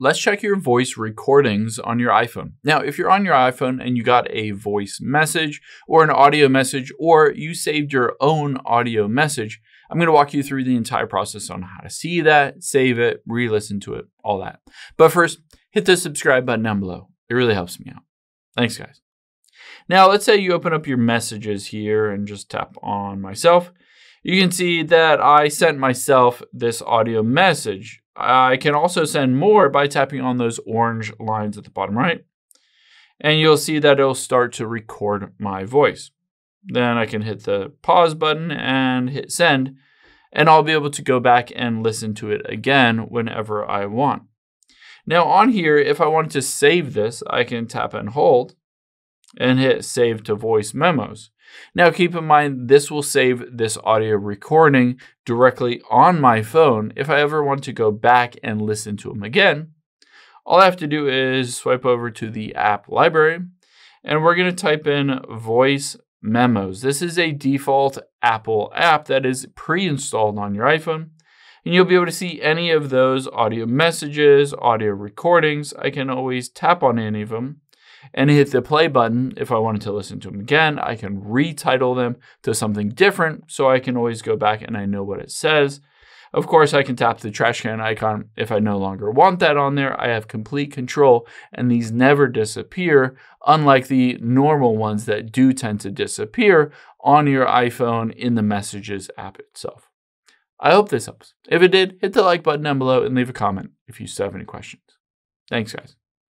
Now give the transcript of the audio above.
let's check your voice recordings on your iPhone. Now, if you're on your iPhone and you got a voice message or an audio message, or you saved your own audio message, I'm going to walk you through the entire process on how to see that, save it, re listen to it, all that. But first, hit the subscribe button down below. It really helps me out. Thanks, guys. Now, let's say you open up your messages here and just tap on myself. You can see that I sent myself this audio message. I can also send more by tapping on those orange lines at the bottom right. And you'll see that it'll start to record my voice. Then I can hit the pause button and hit send, and I'll be able to go back and listen to it again whenever I want. Now on here, if I wanted to save this, I can tap and hold and hit save to voice memos. Now keep in mind, this will save this audio recording directly on my phone. If I ever want to go back and listen to them again, all I have to do is swipe over to the app library and we're going to type in voice memos. This is a default Apple app that is pre-installed on your iPhone. And you'll be able to see any of those audio messages, audio recordings. I can always tap on any of them and hit the play button if I wanted to listen to them again. I can retitle them to something different so I can always go back and I know what it says. Of course, I can tap the trash can icon if I no longer want that on there. I have complete control and these never disappear, unlike the normal ones that do tend to disappear on your iPhone in the Messages app itself. I hope this helps. If it did, hit the like button down below and leave a comment if you still have any questions. Thanks, guys.